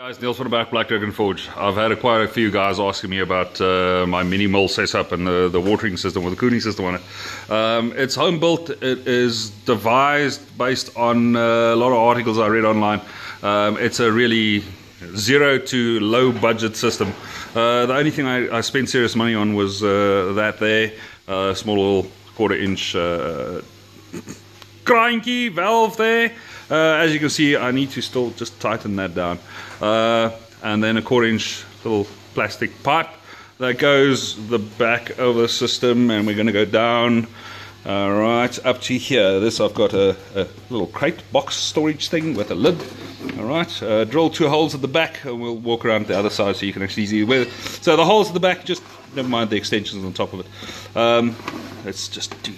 Guys, Neels from the back, Black Dragon Forge. I've had a, quite a few guys asking me about uh, my mini mill setup and the, the watering system or the cooling system on it. Um, it's home built. It is devised based on uh, a lot of articles I read online. Um, it's a really zero to low budget system. Uh, the only thing I, I, spent serious money on was uh, that there, small little quarter inch uh, cranky valve there. Uh, as you can see, I need to still just tighten that down. Uh, and then a quarter inch little plastic pipe that goes the back of the system and we're going to go down uh, right up to here. This I've got a, a, little crate box storage thing with a lid. All right, uh, drill two holes at the back and we'll walk around the other side so you can actually see where. So the holes at the back, just never mind the extensions on top of it. Um, let's just do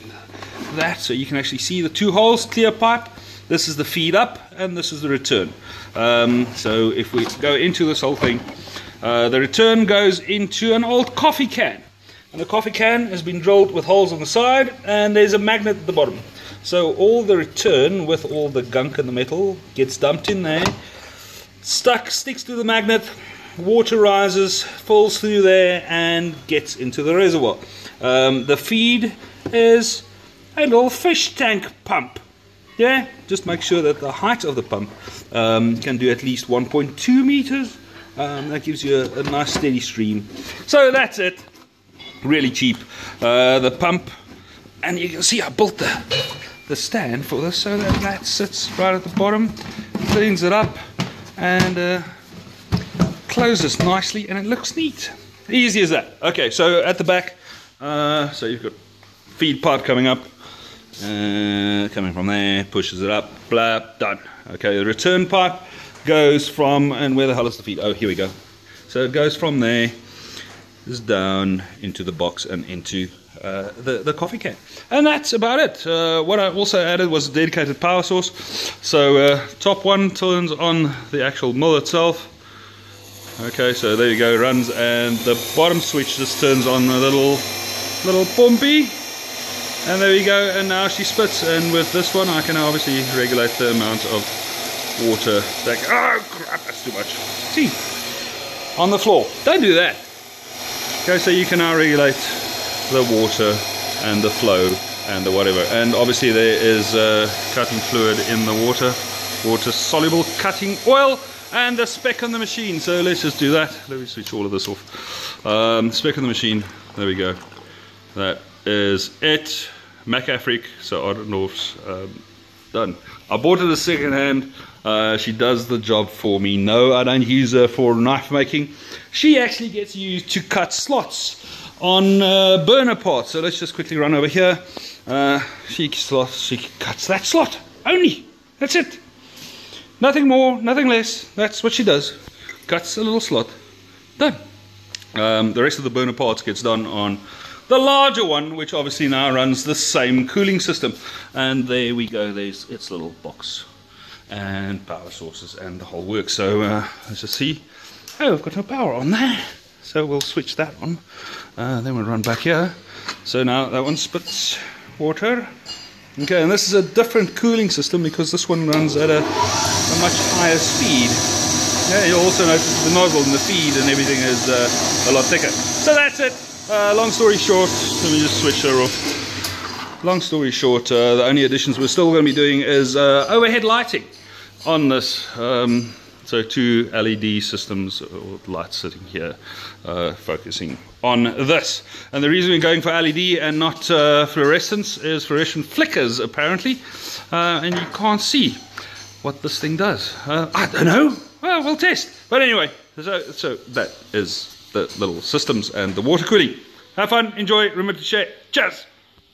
that so you can actually see the two holes, clear pipe. This is the feed up and this is the return. Um, so if we go into this whole thing, uh, the return goes into an old coffee can. And the coffee can has been drilled with holes on the side and there's a magnet at the bottom. So all the return with all the gunk and the metal gets dumped in there, stuck, sticks to the magnet, water rises, falls through there and gets into the reservoir. Um, the feed is a little fish tank pump. Yeah, just make sure that the height of the pump um, can do at least 1.2 meters. Um, that gives you a, a, nice steady stream. So that's it. Really cheap. Uh, the pump, and you can see I built the, the stand for this so that that sits right at the bottom, cleans it up, and uh, closes nicely, and it looks neat. Easy as that. Okay, so at the back, uh, so you've got feed pipe coming up, uh, coming from there, pushes it up, blah, done. Okay, the return pipe goes from, and where the hell is the feed? Oh, here we go. So it goes from there, is down into the box and into uh, the, the coffee can. And that's about it. Uh, what I also added was a dedicated power source. So uh, top one turns on the actual mill itself. Okay, so there you go, runs, and the bottom switch just turns on a little little pumpy and there we go and now she spits and with this one I can obviously regulate the amount of water that oh crap that's too much. See on the floor. Don't do that. Okay so you can now regulate the water and the flow and the whatever. And obviously there is uh, cutting fluid in the water. Water soluble cutting oil and the spec on the machine. So let's just do that. Let me switch all of this off. Um, spec on the machine. There we go. That is it. MacAfric, so I don't know um, done. I bought it as second hand. Uh, she does the job for me. No, I don't use her for knife making. She actually gets used to cut slots on uh, burner parts. So let's just quickly run over here. Uh, she, slots, she cuts that slot only. That's it. Nothing more, nothing less. That's what she does. Cuts a little slot. Done. Um, the rest of the burner parts gets done on the larger one, which obviously now runs the same cooling system. And there we go, there's its little box and power sources and the whole works. So uh, let's just see. Oh, I've got no power on there. So we'll switch that on. Uh, then we'll run back here. So now that one spits water. Okay, and this is a different cooling system because this one runs at a, a much higher speed. Yeah, you'll also notice the nozzle and the feed and everything is uh, a lot thicker. So that's it. Uh, long story short, let me just switch her off. Long story short, uh, the only additions we're still going to be doing is uh, overhead lighting on this. Um, so two LED systems, or lights sitting here, uh, focusing on this. And the reason we're going for LED and not uh, fluorescence is fluorescent flickers, apparently, uh, and you can't see what this thing does. I don't know. Well, we'll test. But anyway, so, so that is the little systems and the water cooling. Have fun, enjoy, remember to share. Cheers!